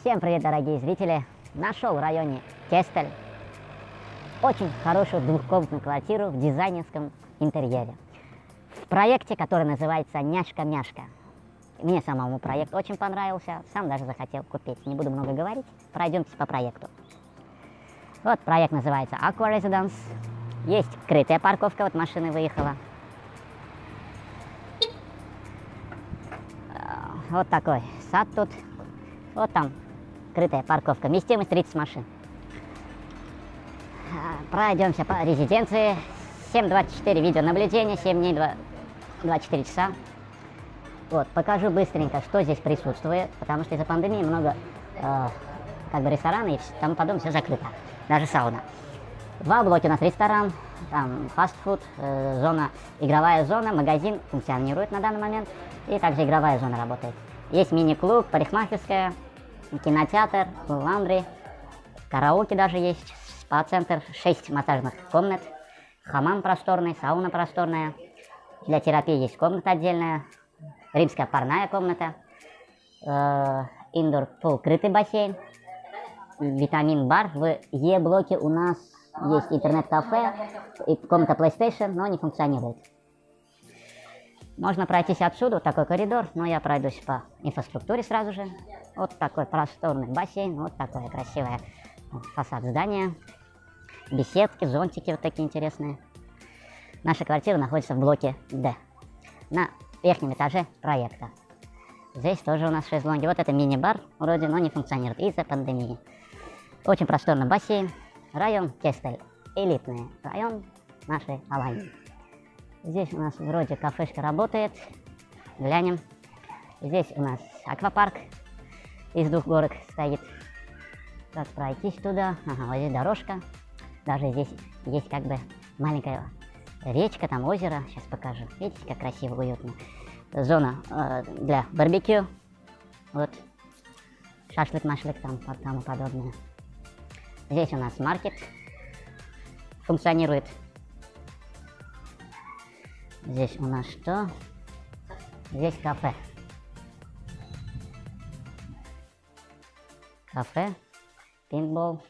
Всем привет, дорогие зрители! Нашел в районе Кестель очень хорошую двухкомнатную квартиру в дизайнерском интерьере. В проекте, который называется «Няшка-мяшка». Мне самому проект очень понравился, сам даже захотел купить. Не буду много говорить, пройдемте по проекту. Вот проект называется Aqua Residence. Есть крытая парковка, вот машина выехала. А, Вот такой сад тут. Вот там крытая парковка. Вместимость 30 машин. А, Пройдемся по резиденции. 7.24 видеонаблюдение, 7 дней, 2 24 часа. Вот, покажу быстренько, что здесь присутствует, потому что из-за пандемии много э, как бы рестораны и тому подобное все закрыто, даже сауна. Два блока у нас ресторан, там фастфуд, э, зона, игровая зона, магазин функционирует на данный момент, и также игровая зона работает. Есть мини-клуб, парикмахерская, кинотеатр, ландри, караоке даже есть, спа-центр, 6 массажных комнат, хамам просторный, сауна просторная, для терапии есть комната отдельная, римская парная комната, э, индор пул крытый бассейн, витамин-бар. В Е-блоке у нас есть интернет-кафе комната PlayStation, но не функционирует. Можно пройтись отсюда, вот такой коридор, но я пройдусь по инфраструктуре сразу же. Вот такой просторный бассейн, вот такое красивое фасад здания, беседки, зонтики вот такие интересные. Наша квартира находится в блоке D, на верхнем этаже проекта. Здесь тоже у нас шезлонги. Вот это мини-бар вроде, но не функционирует из-за пандемии. Очень просторный бассейн. Район Кестель. Элитный район нашей Алании. Здесь у нас вроде кафешка работает. Глянем. Здесь у нас аквапарк из двух горок стоит. Как пройтись туда? Ага, вот здесь дорожка. Даже здесь есть как бы маленькая речка, там озеро. Сейчас покажу. Видите, как красиво, уютно. Зона э, для барбекю. Вот. Шашлык-машлык там тому подобное. Здесь у нас маркет функционирует. Здесь у нас что? Здесь кафе. Кафе, пинбол,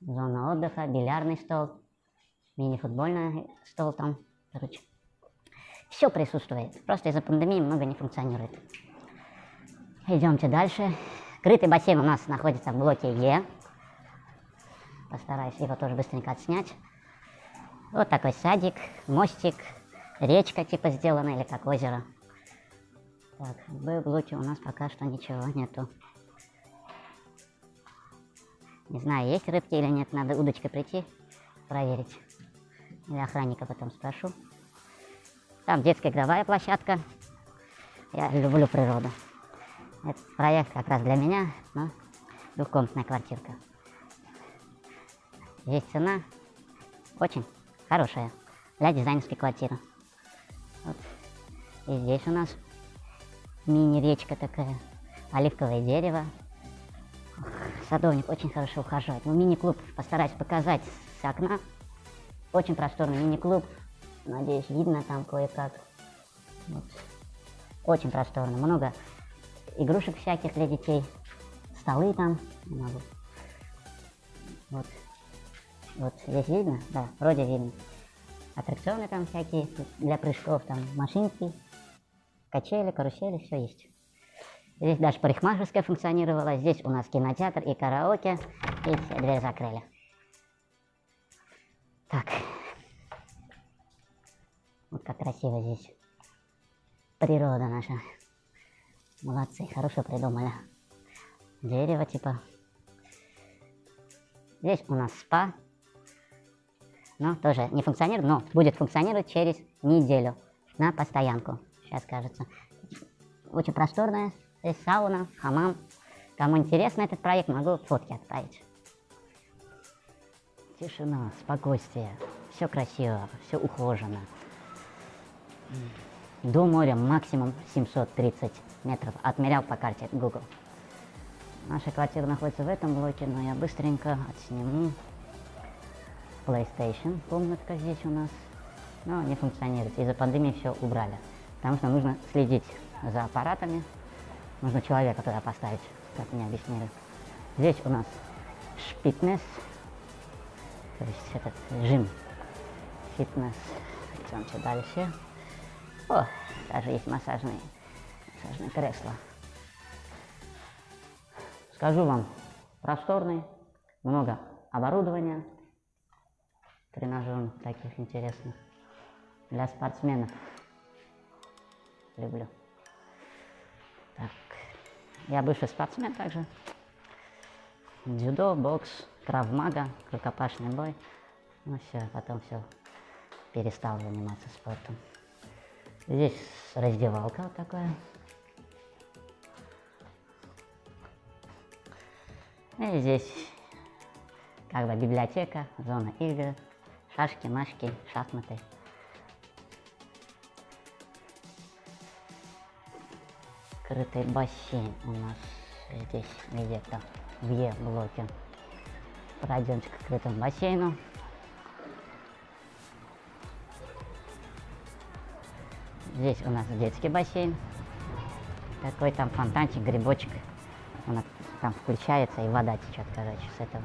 зона отдыха, бильярдный стол, мини-футбольный стол там, короче. Все присутствует. Просто из-за пандемии много не функционирует. Идемте дальше. Крытый бассейн у нас находится в блоке Е. Постараюсь его тоже быстренько отснять. Вот такой садик, мостик, речка типа сделана или как озеро. Так, в блоке у нас пока что ничего нету. Не знаю, есть рыбки или нет, надо удочкой прийти, проверить. Или охранника потом спрошу. Там детская игровая площадка. Я люблю природу. Этот проект как раз для меня, но двухкомнатная квартирка. Здесь цена очень хорошая для дизайнерской квартиры. И здесь у нас мини-речка такая, оливковое дерево. Садовник очень хорошо ухаживает. Ну, мини-клуб постараюсь показать с окна. Очень просторный мини-клуб. Надеюсь, видно там кое-как. Вот. Очень просторно. Много игрушек всяких для детей. Столы там. Могу. Вот. Вот здесь видно? Да, вроде видно. Аттракционы там всякие для прыжков, там машинки, качели, карусели, все есть. Здесь даже парикмахерская функционировала. Здесь у нас кинотеатр и караоке. Видите, дверь закрыли. Так. Вот как красиво здесь. Природа наша. Молодцы, хорошо придумали. Дерево типа. Здесь у нас спа. Но тоже не функционирует, но будет функционировать через неделю на постоянку. Сейчас кажется. Очень просторная. Здесь сауна, хамам. Кому интересно этот проект, могу фотки отправить. Тишина, спокойствие. Все красиво, все ухожено. До моря максимум 730 метров. Отмерял по карте Google. Наша квартира находится в этом блоке, но я быстренько отсниму. PlayStation, комнатка здесь у нас. Но не функционирует. Из-за пандемии все убрали. Потому что нужно следить за аппаратами. Нужно человека туда поставить, как мне объяснили. Здесь у нас шпитнес, то есть этот жим, фитнес. Идемте дальше. О, даже есть массажные, массажные кресла. Скажу вам, просторный, много оборудования, тренажерных таких интересных, для спортсменов. Люблю. Так, я бывший спортсмен также. Дзюдо, бокс, кравмага, рукопашный бой. Ну все, потом все, перестал заниматься спортом. Здесь раздевалка вот такая. И здесь как бы библиотека, зона игр, шашки, машки, шахматы. Крытый бассейн у нас здесь где-то в Е-блоке. Пройдемте к крытому бассейну. Здесь у нас детский бассейн. Такой там фонтанчик, грибочек. Он там включается и вода течет, короче, с этого.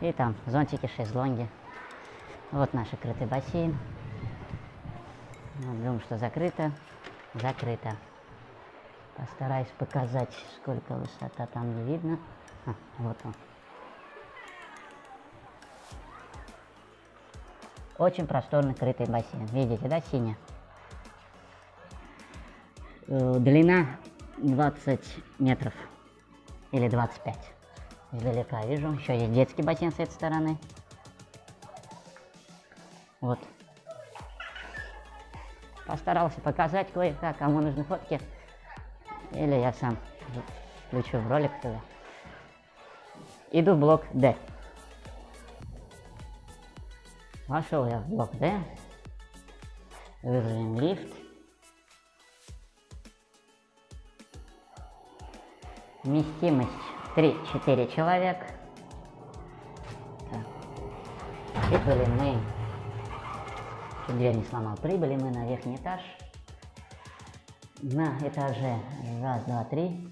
И там зонтики, шезлонги. Вот наш крытый бассейн. Вот, думаю, что закрыто. Закрыто. Постараюсь показать, сколько высота там видно. А, вот он. Очень просторный крытый бассейн. Видите, да, синий? Э, длина 20 метров или 25. Издалека вижу. Еще есть детский бассейн с этой стороны. Вот. Постарался показать кое-как, кому нужны фотки. Или я сам включу в ролик туда. Иду в блок D. Вошел я в блок D. Вызовем лифт. Вместимость 3-4 человек. Прибыли мы, дверь не сломал, прибыли мы на верхний этаж. На этаже раз, два, три,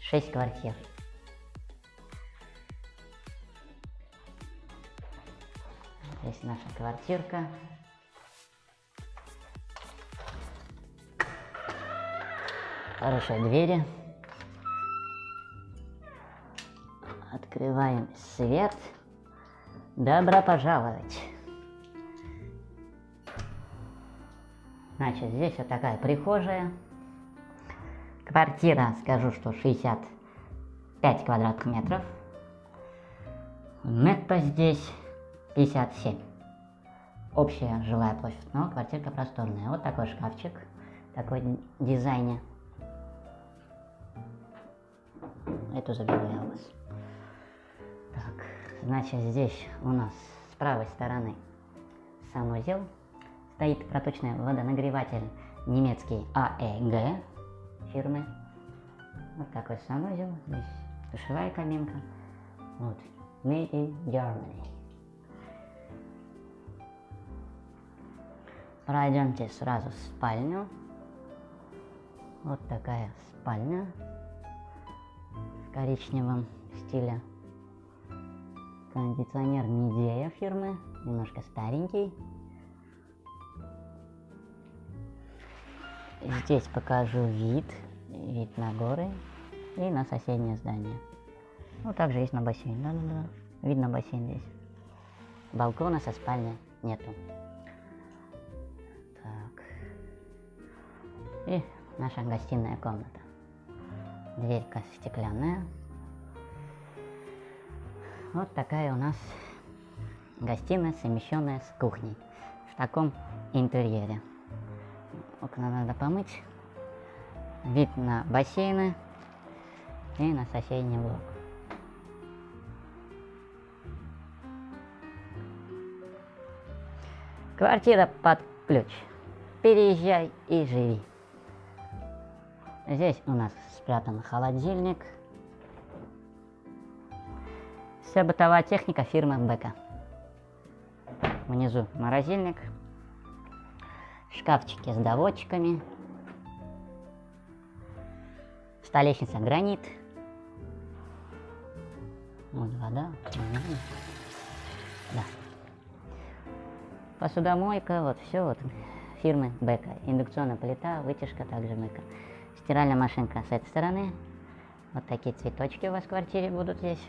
шесть квартир. Здесь наша квартирка. Хорошие двери. Открываем свет. Добро пожаловать. Значит, здесь вот такая прихожая. Квартира, скажу, что 65 квадратных метров. Нетто здесь 57. Общая жилая площадь, но квартирка просторная. Вот такой шкафчик, такой дизайне. Эту заберу я у вас. Так, значит здесь у нас с правой стороны санузел. Стоит проточный водонагреватель немецкий АЭГ фирмы. Вот такой санузел. Здесь душевая кабинка. Вот. Made in Germany. Пройдемте сразу в спальню. Вот такая спальня в коричневом стиле. Кондиционер Медея фирмы, немножко старенький. Здесь покажу вид, вид на горы и на соседнее здание. Ну, также есть на бассейн, да-да-да. Видно бассейн здесь. Балкона со спальни нету. Так. И наша гостиная комната. Дверька стеклянная. Вот такая у нас гостиная, совмещенная с кухней. В таком интерьере. Окна надо помыть. Вид на бассейны и на соседний блок. Квартира под ключ. Переезжай и живи. Здесь у нас спрятан холодильник. Вся бытовая техника фирмы Бека. Внизу морозильник. Шкафчики с доводчиками. Столешница гранит. Вот вода. Да. Посудомойка, вот все вот фирмы Бека. Индукционная плита, вытяжка также Бека. Стиральная машинка с этой стороны. Вот такие цветочки у вас в квартире будут здесь.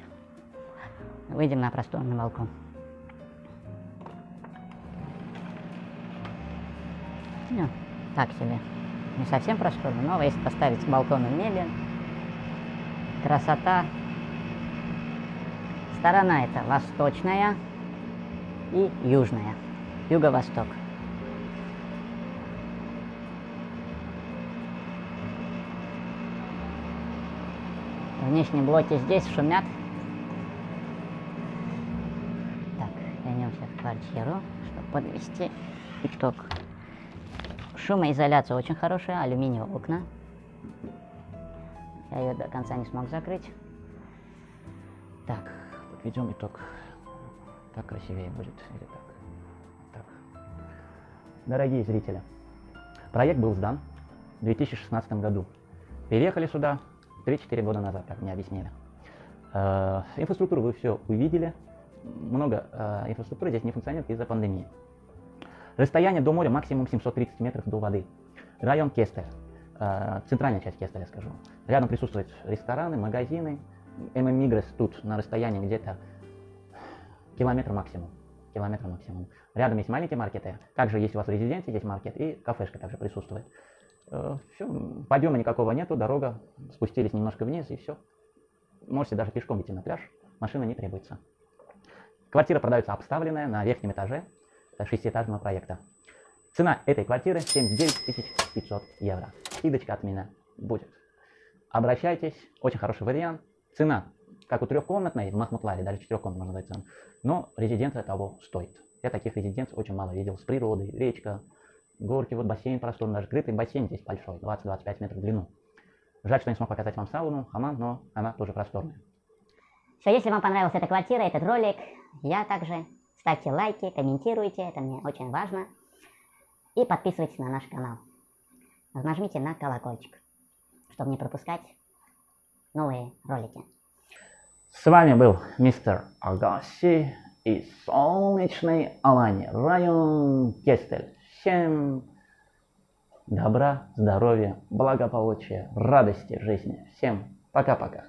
Выйдем на просторный балкон. Ну, так себе. Не совсем просторно, но если поставить с балконом мебель, красота. Сторона это восточная и южная, юго-восток. Внешние блоки здесь шумят. Так, вернемся в квартиру, чтобы подвести итог. Шумоизоляция очень хорошая, алюминиевые окна. Я ее до конца не смог закрыть. Так, подведем итог. Так красивее будет или так? Так. Дорогие зрители, проект был сдан в 2016 году. Переехали сюда 3-4 года назад, как мне объяснили. Э, инфраструктуру вы все увидели. Много э, инфраструктуры здесь не функционирует из-за пандемии. Расстояние до моря максимум 730 метров до воды. Район Кестер, э, центральная часть Кестера, скажу. Рядом присутствуют рестораны, магазины. ММ Мигрес тут на расстоянии где-то километр максимум. Километр максимум. Рядом есть маленькие маркеты. Также есть у вас в резиденции, здесь маркет и кафешка также присутствует. Э, все, подъема никакого нету, дорога, спустились немножко вниз и все. Можете даже пешком идти на пляж, машина не требуется. Квартира продается обставленная на верхнем этаже шестиэтажного проекта. Цена этой квартиры 79 500 евро. Скидочка от меня будет. Обращайтесь, очень хороший вариант. Цена, как у трехкомнатной в Махмутларе, даже четырехкомнатной можно дать цену. Но резиденция того стоит. Я таких резиденций очень мало видел. С природой, речка, горки, вот бассейн просторный, даже крытый бассейн здесь большой, 20-25 метров в длину. Жаль, что не смог показать вам сауну, хамам, но она тоже просторная. Все, если вам понравилась эта квартира, этот ролик, я также ставьте лайки, комментируйте, это мне очень важно. И подписывайтесь на наш канал. Нажмите на колокольчик, чтобы не пропускать новые ролики. С вами был мистер Агаси из солнечной Алани, район Кестель. Всем добра, здоровья, благополучия, радости жизни. Всем пока-пока.